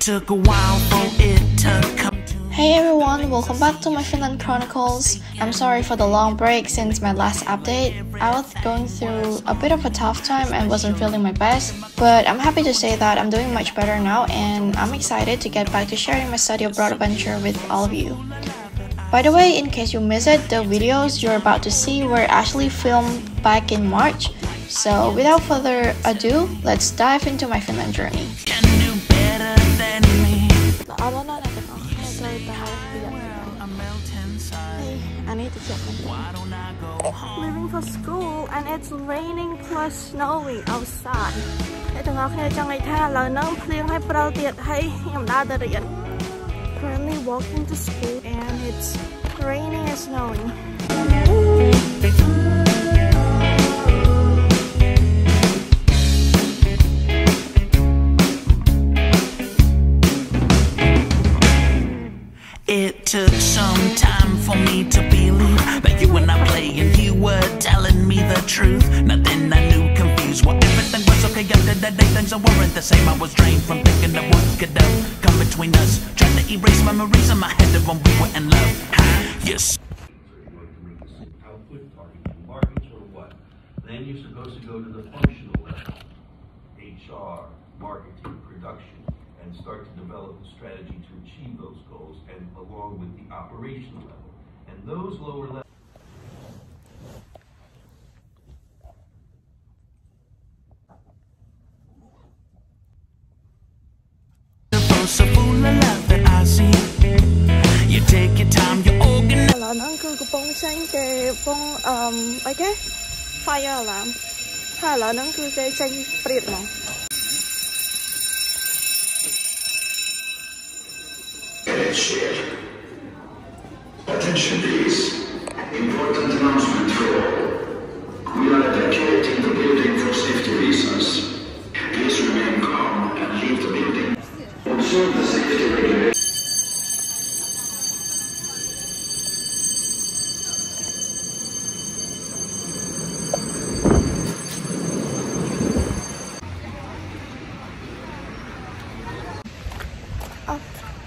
Took a while for it to come to Hey everyone, welcome back to my Finland Chronicles. I'm sorry for the long break since my last update. I was going through a bit of a tough time and wasn't feeling my best, but I'm happy to say that I'm doing much better now and I'm excited to get back to sharing my study abroad adventure with all of you. By the way, in case you missed it, the videos you're about to see were actually filmed back in March. So without further ado, let's dive into my Finland journey. I melt inside. I need to check my Why don't I go home? leaving for school and it's raining plus snowing outside ហើយទាំងអស់គ្នាចង់និយាយថាឥឡូវហ្នឹងភ្លៀងហើយព្រិលទៀតហើយខ្ញុំដើរទៅរៀន Currently walking to school and it's raining and snowing The same. I was drained from thinking that what could have come between us. Trying to erase memories in my head of when we were in love. Yes. To make output, targeting markets or what? Then you're supposed to go to the functional level, HR, marketing, production, and start to develop a strategy to achieve those goals and along with the operational level. And those lower levels Supposed to full of love that I see. You take your time, you organize. ឥឡូវហ្នឹងគឺកំពុងចេញគេកំពុងអឺអីគេ fire alarm ហើយឥឡូវហ្នឹងគឺគេចេញព្រាតហ្មង Attention please.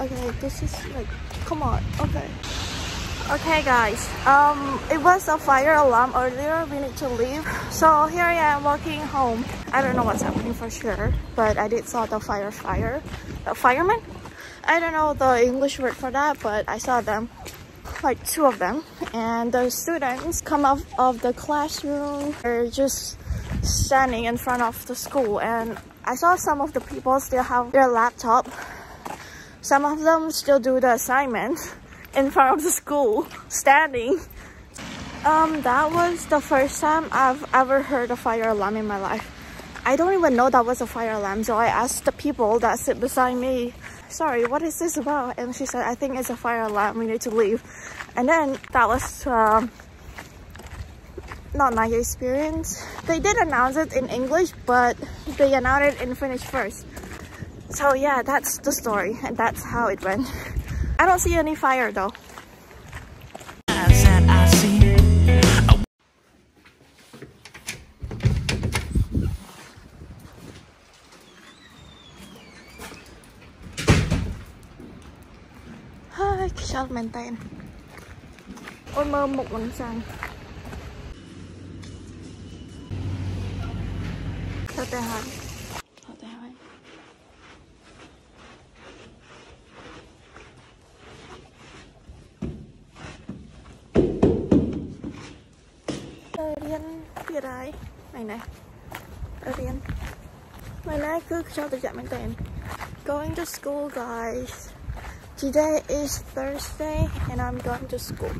Okay, this is like, come on, okay. Okay guys, um, it was a fire alarm earlier, we need to leave. So here I am walking home. I don't know what's happening for sure, but I did saw the fire fire, uh, fireman? I don't know the English word for that, but I saw them, like two of them. And the students come out of the classroom, they're just standing in front of the school. And I saw some of the people still have their laptop some of them still do the assignment in front of the school, standing. Um, that was the first time I've ever heard a fire alarm in my life. I don't even know that was a fire alarm, so I asked the people that sit beside me, sorry, what is this about? And she said, I think it's a fire alarm, we need to leave. And then that was um, not my experience. They did announce it in English, but they announced it in Finnish first. So yeah, that's the story and that's how it went. I don't see any fire though. Hi, shot maintain. Ôi mơ mộng lắm sang. Thật là. ទៀតហើយថ្ងៃនេះទៅរៀនថ្ងៃនេះគឺខ្យល់ត្រជាក់មែនតើ Going to school guys Today is Thursday and I'm going to school.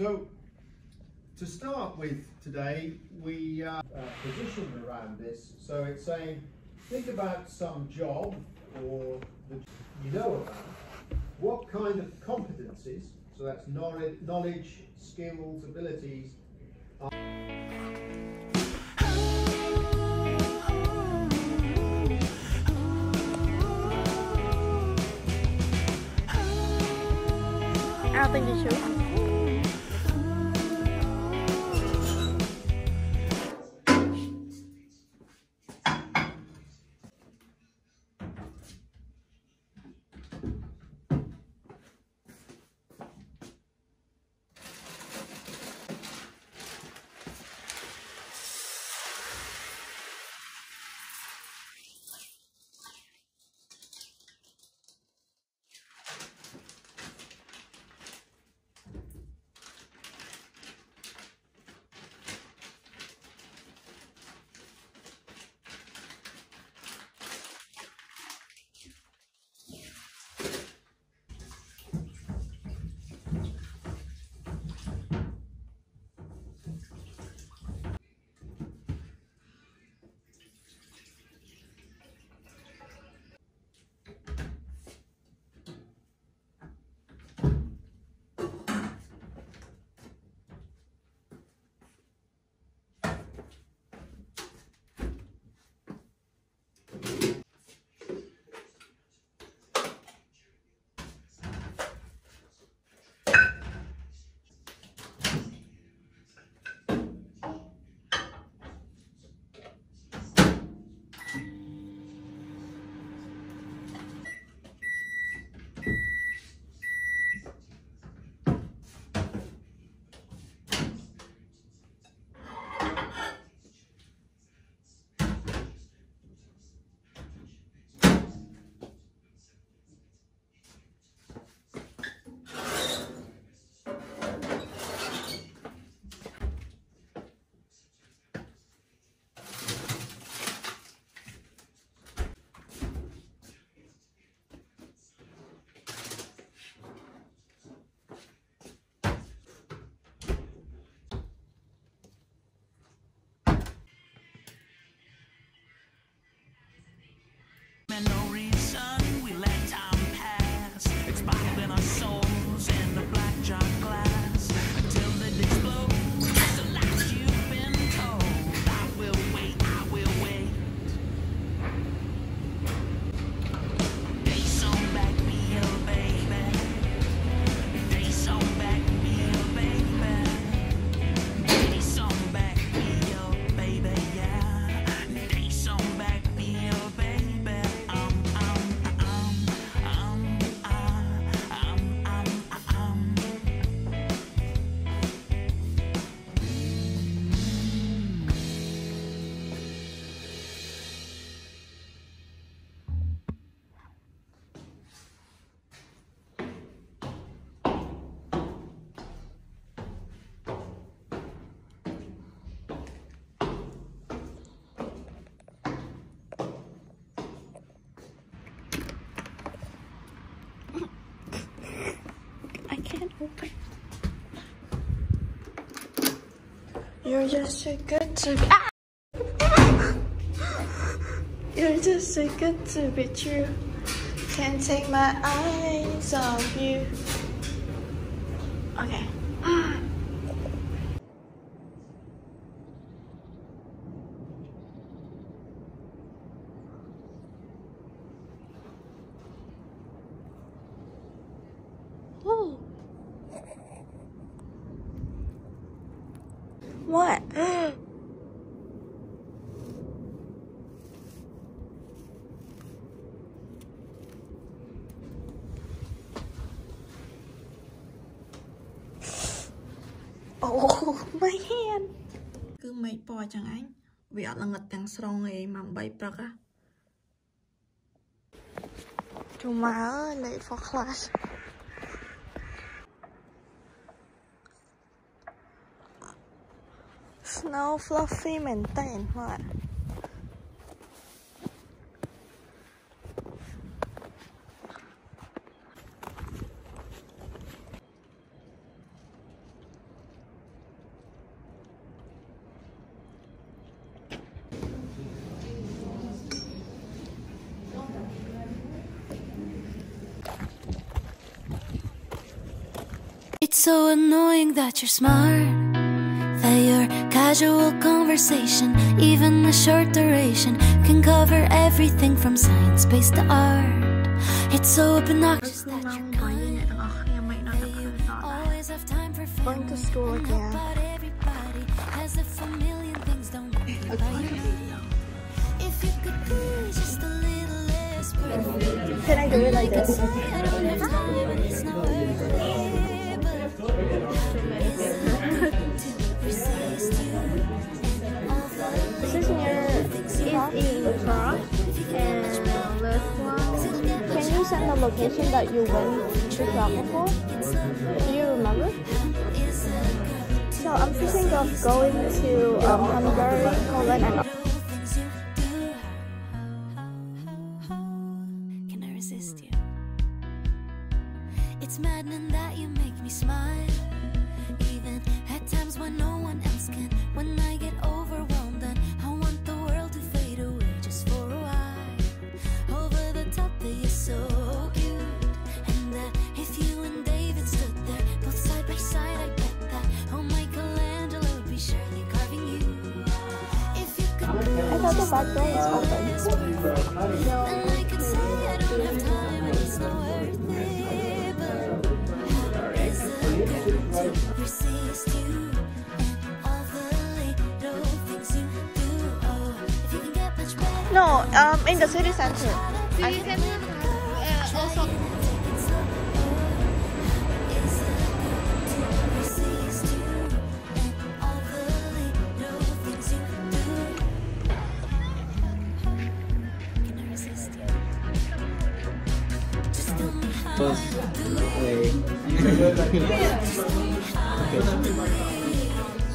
So to start with today, we uh, uh position around this. So it's saying, think about some job or that you know about, what kind of competencies, so that's knowledge, knowledge skills, abilities, are I don't think you should. I can't open. You're just so good to be. Ah! You're just so good to be true. Can't take my eyes off you. Okay. What? Oh, my hand គឺមេឃពណ៌ចឹងអញវាអត់ល្ងិតទាំងស្រុងឯងម៉ោង3ព្រឹកហ៎ជុំមកអើយ late for class Snow Fluffy Mountain what? It's so annoying that you're smart Casual conversation, even a short duration, can cover everything from science based to art. It's so obnoxious that you're going. Oh, I might not have always have thought that. Going to school again. Can I do it like this? Location that you went to Prague before? Do you remember? So I'm thinking of going to um, Hungary, Poland, and? It's maddening that you make me smile. Even at times when no one else can. When I get overwhelmed I want the world to fade away just for a while. Over the top so worth it. But is it good to resist you and all the little things you do? Oh, if you can get much better. No, um, in the city center. I you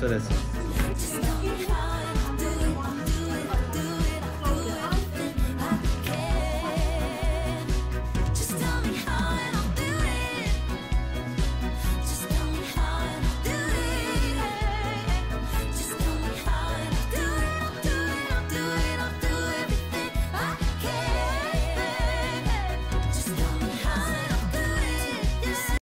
So that's